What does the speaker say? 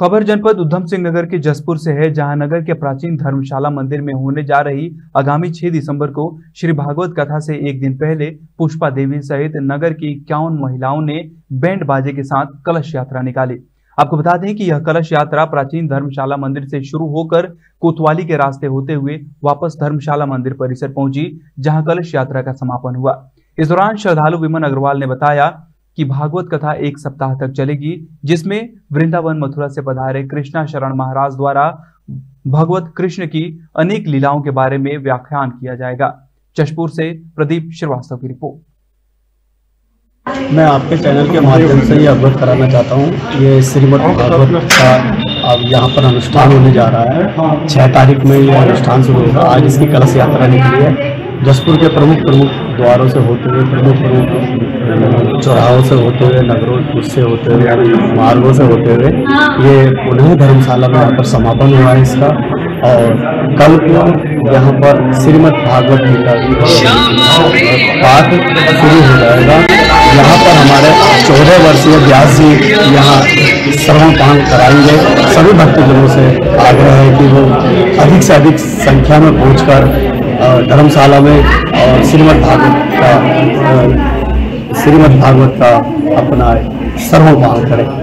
खबर जनपद उधम सिंह नगर के जसपुर से है, जहाँ नगर के प्राचीन धर्मशाला मंदिर में होने जा रही आगामी 6 दिसंबर को श्री भागवत कथा से एक दिन पहले पुष्पा देवी सहित नगर की इक्यावन महिलाओं ने बैंड बाजे के साथ कलश यात्रा निकाली। आपको बता दें कि यह कलश यात्रा प्राचीन धर्मशाला मंदिर से शुरू होकर कोतवाली के रास्ते होते हुए वापस धर्मशाला मंदिर परिसर पहुँची, जहाँ कलश यात्रा का समापन हुआ। इस दौरान श्रद्धालु विमन अग्रवाल ने बताया कि भागवत कथा एक सप्ताह तक चलेगी, जिसमें वृंदावन मथुरा से पधारे कृष्णा शरण महाराज द्वारा भगवत कृष्ण की अनेक लीलाओं के बारे में व्याख्यान किया जाएगा। चशपुर से प्रदीप श्रीवास्तव की रिपोर्ट। मैं आपके चैनल के माध्यम से ये अवगत कराना चाहता हूँ। ये श्रीमद भागवत का अब यहाँ पर अनुष्ठान होने जा रहा है। छः तारीख में ये अनुष्ठान शुरू होगा। आज इसकी कलश यात्रा निकली है। जसपुर के प्रमुख प्रमुख द्वारों से होते हुए प्रमुख चौराहों से होते हुए नगरों उससे होते हुए मार्गों से होते हुए ये पुनः धर्मशाला में यहाँ पर समापन हुआ है इसका। और कल को यहाँ पर श्रीमद भागवत गीता की पाठ शुरू हो जाएगा। यहाँ पर हमारे चौदह वर्षीय व्यास जी यहाँ श्रवण पान कराएँगे। सभी भक्तजनों से आग्रह है कि वो अधिक से अधिक संख्या में पहुंचकर धर्मशाला में और श्रीमद् भागवत का श्रीमद् भागवत का अपना सर्वभाव करें।